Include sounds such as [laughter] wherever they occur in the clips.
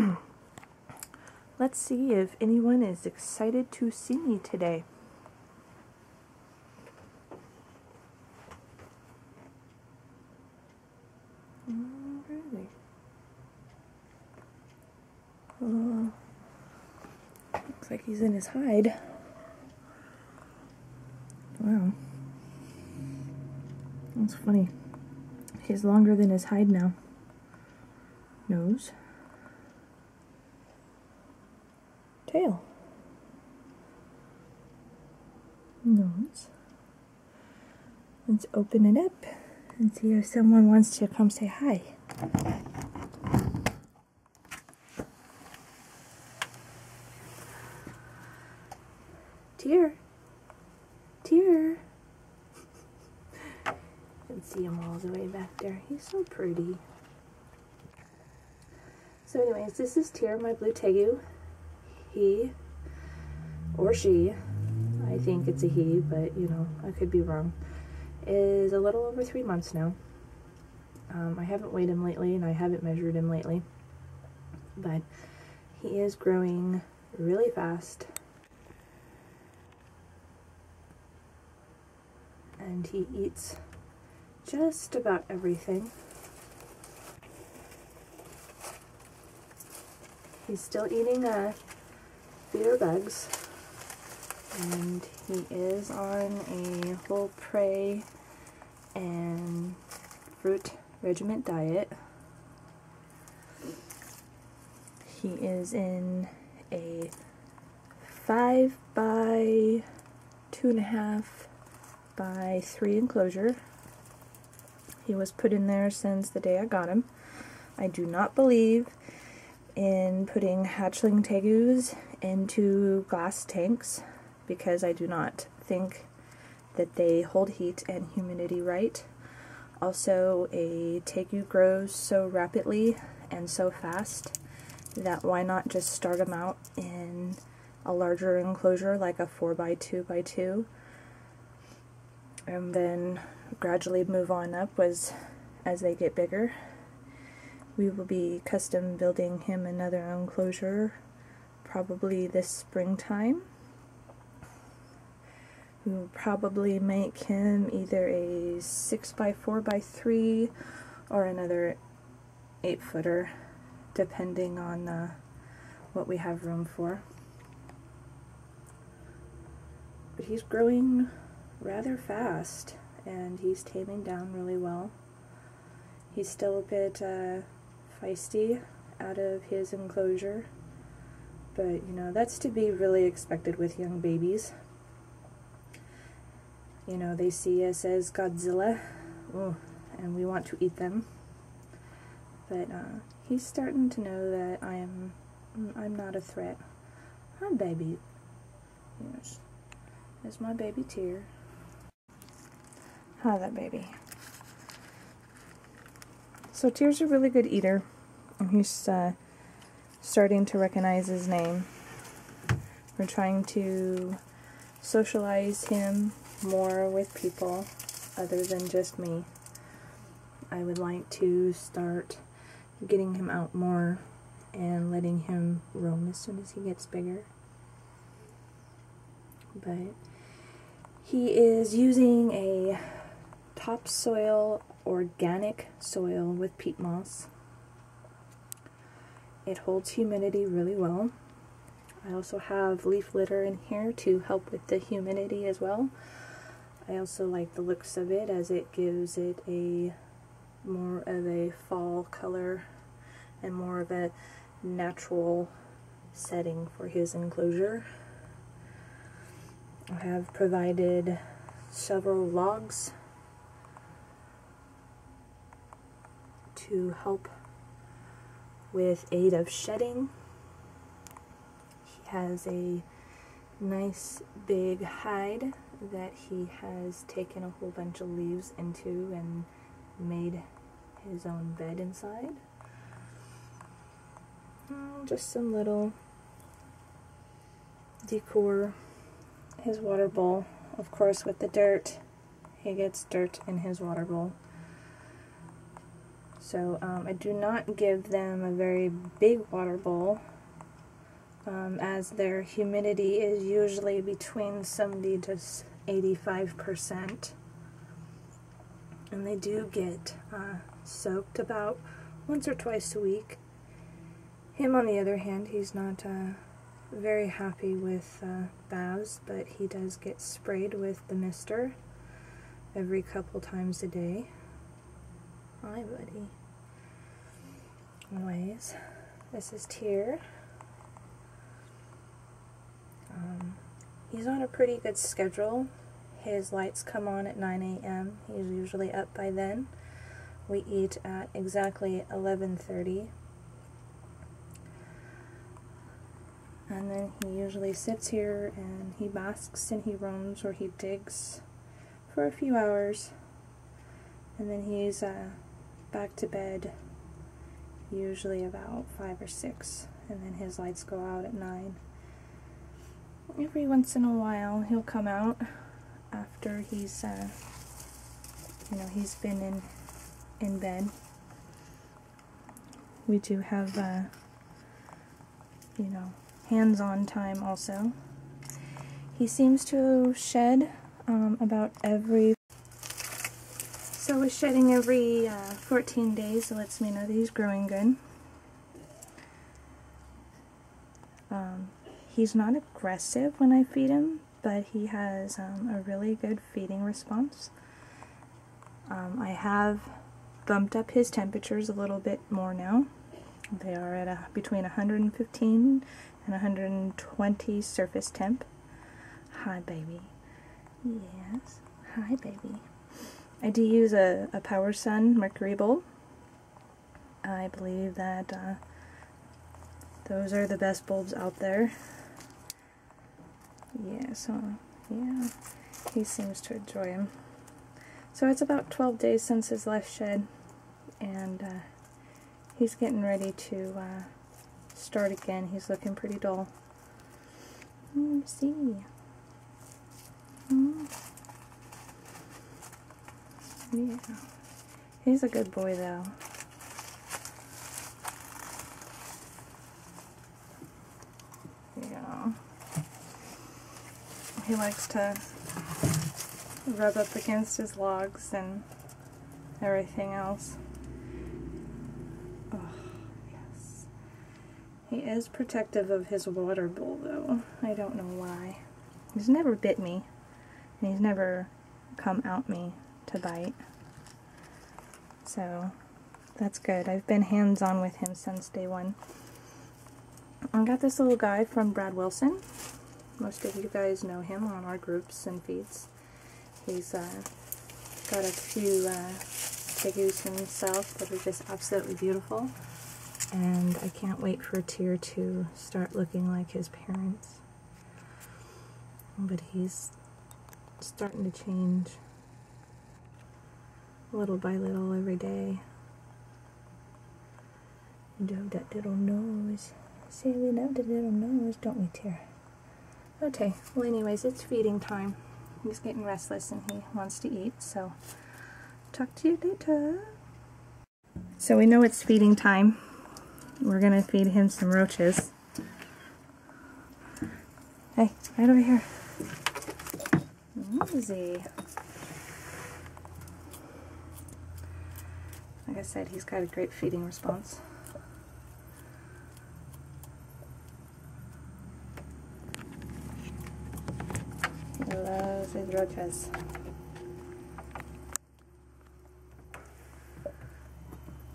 [clears throat] Let's see if anyone is excited to see me today. They? Uh, looks like he's in his hide. Wow. That's funny. He's longer than his hide now. Nose. Tail. Nose. Let's open it up and see if someone wants to come say hi. Tyr. Tyr. [laughs] can see him all the way back there. He's so pretty. So anyways, this is Tyr, my blue tegu. He, or she, I think it's a he, but you know, I could be wrong, is a little over three months now. Um, I haven't weighed him lately and I haven't measured him lately, but he is growing really fast. And he eats just about everything. He's still eating uh, feeder bugs, and he is on a whole prey and fruit regiment diet. He is in a five by two and a half by three enclosure. He was put in there since the day I got him. I do not believe in putting hatchling tegus into glass tanks because I do not think that they hold heat and humidity right. Also, a tegu grows so rapidly and so fast that why not just start them out in a larger enclosure like a 4x2 by 2 and then gradually move on up as, as they get bigger. We will be custom building him another enclosure probably this springtime. We will probably make him either a 6 by 4 by 3 or another 8 footer depending on uh, what we have room for. But he's growing rather fast and he's taming down really well. He's still a bit uh, feisty out of his enclosure, but you know, that's to be really expected with young babies. You know, they see us as Godzilla, ooh, and we want to eat them. But uh, he's starting to know that I am, I'm not a threat. Hi, baby. Yes, there's my baby Tyr. Hi, that baby. So Tyr's a really good eater, and he's uh, starting to recognize his name. We're trying to socialize him more with people other than just me. I would like to start getting him out more and letting him roam as soon as he gets bigger. But he is using a topsoil organic soil with peat moss. It holds humidity really well. I also have leaf litter in here to help with the humidity as well. I also like the looks of it as it gives it a more of a fall color and more of a natural setting for his enclosure. I have provided several logs to help with aid of shedding. He has a nice big hide that he has taken a whole bunch of leaves into and made his own bed inside. Mm, just some little decor. His water bowl, of course, with the dirt. He gets dirt in his water bowl. So um, I do not give them a very big water bowl um, as their humidity is usually between 70 to 85%. And they do get uh, soaked about once or twice a week. Him, on the other hand, he's not uh, very happy with uh, baths, but he does get sprayed with the mister every couple times a day. Hi, buddy. Anyways, this is Tyr. Um, he's on a pretty good schedule. His lights come on at 9 a.m. He's usually up by then. We eat at exactly 11.30. And then he usually sits here and he basks and he roams or he digs for a few hours. And then he's uh, back to bed usually about 5 or 6. And then his lights go out at 9 every once in a while he'll come out after he's uh, you know he's been in in bed we do have uh, you know hands-on time also he seems to shed um, about every so with shedding every uh, 14 days it lets me know that he's growing good um, He's not aggressive when I feed him, but he has um, a really good feeding response. Um, I have bumped up his temperatures a little bit more now. They are at a, between 115 and 120 surface temp. Hi, baby. Yes. Hi, baby. I do use a, a Power Sun Mercury bowl. I believe that uh, those are the best bulbs out there. Yeah, so, yeah, he seems to enjoy him. So it's about 12 days since his last shed, and uh, he's getting ready to uh, start again. He's looking pretty dull. Let me see. Hmm. Yeah. He's a good boy, though. Yeah. He likes to rub up against his logs and everything else. Oh, yes. He is protective of his water bowl, though. I don't know why. He's never bit me, and he's never come out me to bite. So, that's good. I've been hands-on with him since day one. I got this little guy from Brad Wilson. Most of you guys know him on our groups and feeds. He's uh, got a few uh, figures himself that are just absolutely beautiful. And I can't wait for Tyr to start looking like his parents. But he's starting to change little by little every day. Love that little nose. See, we love the little nose, don't we, Tyr? Okay, well anyways, it's feeding time. He's getting restless and he wants to eat, so talk to you later. So we know it's feeding time. We're going to feed him some roaches. Hey, right over here. Easy. Like I said, he's got a great feeding response. loves his roaches.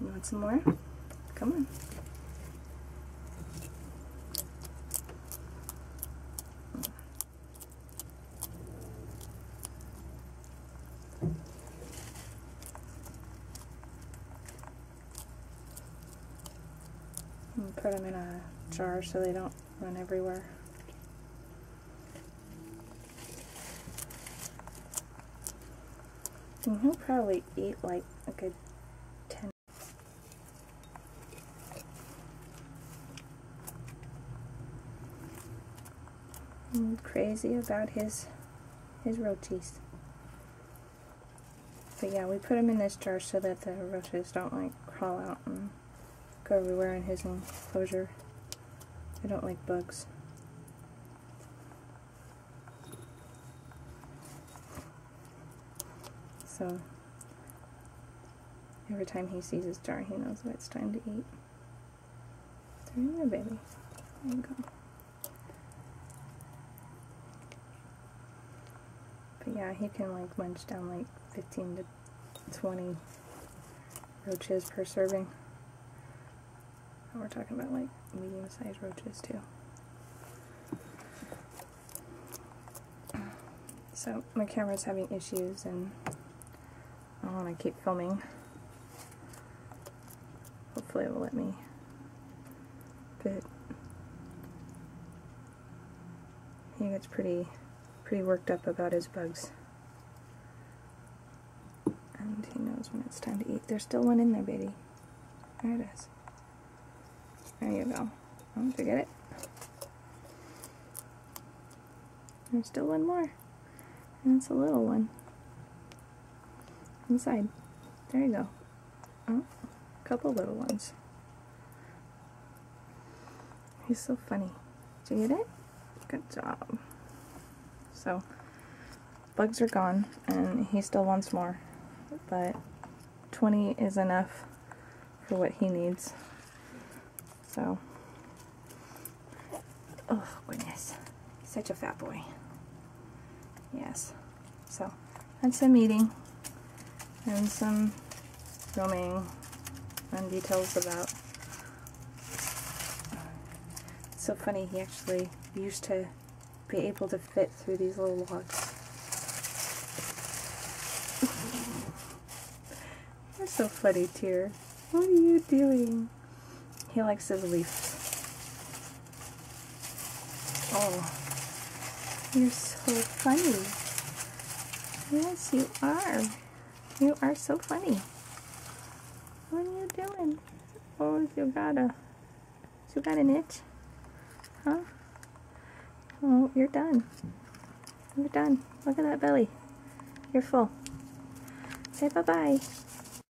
You want some more? Come on. Put them in a jar so they don't run everywhere. And he'll probably eat like a good 10. I'm crazy about his his roaches. But yeah, we put them in this jar so that the roaches don't like crawl out and go everywhere in his enclosure. I don't like bugs. So every time he sees his jar, he knows that it's time to eat. There you go, baby. There you go. But yeah, he can like munch down like 15 to 20 roaches per serving. And we're talking about like medium-sized roaches too. So my camera's having issues and I want to keep filming. Hopefully it will let me. But he gets pretty pretty worked up about his bugs. And he knows when it's time to eat. There's still one in there, baby. There it is. There you go. Oh, did you get it? There's still one more. And it's a little one. Inside. There you go. Oh, a couple little ones. He's so funny. Did you get it? Good job. So, bugs are gone, and he still wants more, but 20 is enough for what he needs. So, oh goodness, such a fat boy. Yes. So, that's some eating and some filming and details about. It's so funny, he actually used to be able to fit through these little logs. [laughs] You're so funny, Tyr. What are you doing? He likes his leaves. Oh, you're so funny. Yes, you are. You are so funny. What are you doing? Oh, you got a, you got an itch? Huh? Oh, you're done. You're done. Look at that belly. You're full. Say bye-bye.